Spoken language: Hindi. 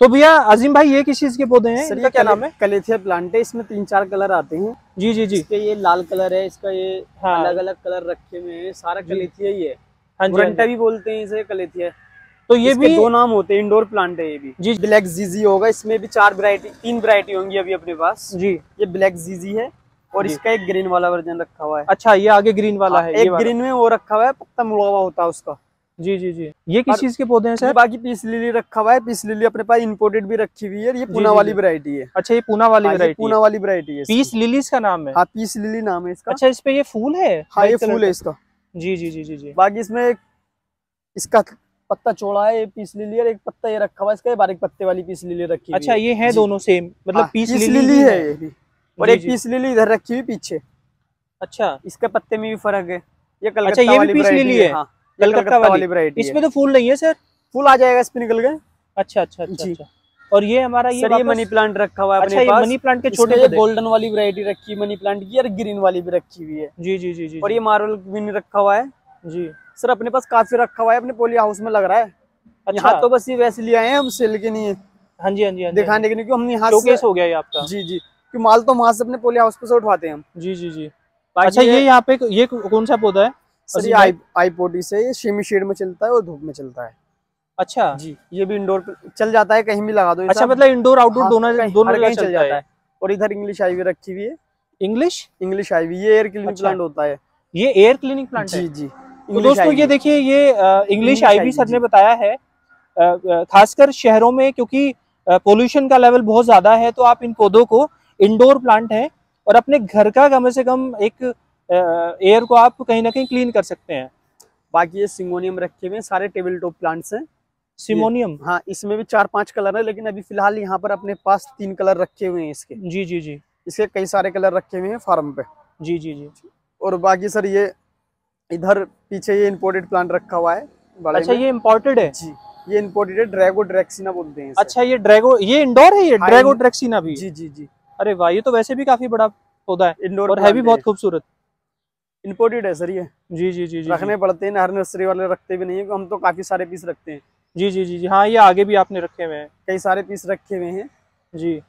तो भैया अजीम भाई ये किस चीज़ के पौधे हैं? सर इनका ये क्या नाम है? कलेथिया प्लांट है इसमें तीन चार कलर आते हैं। जी जी जी। इसके ये लाल कलर है इसका ये हाँ। अलग अलग कलर रखे हुए हैं सारा कलेथिया ही है। हाँ जी, हाँ जी। भी बोलते हैं इसे कलेथिया। तो ये भी दो नाम होते हैं इंडोर प्लांट है ये भी। जी ब्लैक जीजी होगा इसमें भी चार वरायटी तीन वरायटी होंगी अभी अपने पास। जी। ये ब्लैक जीजी है और इसका एक ग्रीन वाला वर्जन रखा हुआ है। अच्छा ये आगे ग्रीन वाला हाँ, है एक ग्रीन में वो रखा हुआ है पत्ता मुड़ा हुआ होता है उसका। जी जी जी। ये किस चीज़ के पौधे हैं सर बाकी पीस लिली रखा हुआ है पीस लिली अपने पास इम्पोर्टेड भी रखी हुई है ये पूना वाली। वैरायटी है। अच्छा ये पूना वाली हाँ, वैरायटी पूना वाली वैरायटी है पीस लिलीज का नाम है? हाँ पीस लिली नाम है इसका। अच्छा इस पे ये फूल है? हाँ ये फूल है इसका। जी जी जी जी जी। बाकी इसमें इसका पत्ता चौड़ा है पीस लिली और एक पत्ता ये रखा हुआ है इसका ये बारीक पत्ते वाली पीस लिली रखी अच्छा है। ये है दोनों सेम मतलब हाँ, पीस लिली लिली है ये भी। और एक पीस लिली इधर रखी हुई पीछे। अच्छा। इसके पत्ते में भी फ़र्क है। ये अच्छा, कलकत्ता ये भी पीस लिली है? हाँ, कलकत्ता वाली। वैरायटी इसमें तो फूल नहीं है सर। फूल आ जाएगा इसमें निकल गए। अच्छा अच्छा अच्छा जी। अच्छा। और ये हमारा ये सर ये मनी प्लांट रखा हुआ है अच्छा ये मनी प्लांट के छोटे ये गोल्डन वाली वैरायटी रखी है मनी प्लांट की और ग्रीन वाली भी रखी हुई है। जी जी जी जी और ये मार्बल ग्रीन रखा हुआ है। जी। सर अपने पास काफ़ी रखा हुआ है अपने पोली हाउस में लग रहा है। अच्छा। यहाँ तो बस ये वैसे लिए आए हैं हम सेल के नहीं हाँ जी हाँ जी हाँ दिखाने के लिए हम यहाँ हो गया ये आपका। जी जी। कि माल तो वहाँ से अपने पोली हाउस पे से उठवाते हैं हम। जी जी जी। अच्छा ये यहाँ पे ये कौन सा पौधा है? सर अजीम ये आई आई से ये शेमी शेड में चलता है और धूप में चलता है। अच्छा। जी ये भी इंडोर चल जाता है कहीं भी लगा दो अच्छा मतलब इंडोर आउटडोर हाँ, दोनों दोनों चल जाता है। और इधर इंग्लिश आईवी रखी हुई है। इंग्लिश इंग्लिश आईवी ये एयर क्लीनिंग अच्छा। प्लांट होता है। ये एयर क्लीनिंग प्लांट जी जी। तो दोस्तों ये देखिए ये इंग्लिश आईवी सर ने बताया है खासकर शहरों में क्योंकि पोल्यूशन का लेवल बहुत ज़्यादा है तो आप इन पौधों को इंडोर प्लांट है और अपने घर का कम से कम एक एयर को आप कहीं ना कहीं क्लीन कर सकते हैं। बाकी ये सिमोनियम रखे हुए हैं सारे टेबल टॉप प्लांट्स हैं। सिमोनियम? हाँ इसमें भी चार पाँच कलर है लेकिन अभी फ़िलहाल यहाँ पर अपने पास तीन कलर रखे हुए हैं इसके। जी जी जी। इसके कई सारे कलर रखे हुए हैं फार्म पे। जी जी जी। और बाकी सर ये इधर पीछे ये इम्पोर्टेड प्लांट रखा हुआ है अच्छा ये इम्पोर्टेड है? जी ये इम्पोर्टेड है ड्रैगो ड्रैक्सिना बोलते हैं अच्छा ये ड्रैगो ये इंडोर है ये हाँ, ड्रैगो इन- ड्रेक्सिना भी? जी जी जी। अरे वाह ये तो वैसे भी काफ़ी बड़ा पौधा है इंडोर और है भी बहुत खूबसूरत। इम्पोर्टेड है सर ये। जी जी जी जी रखने पड़ते हैं ना, हर नर्सरी वाले रखते भी नहीं है हम तो काफ़ी सारे पीस रखते हैं। जी जी जी जी हाँ ये आगे भी आपने रखे हुए हैं। कई सारे पीस रखे हुए हैं। जी।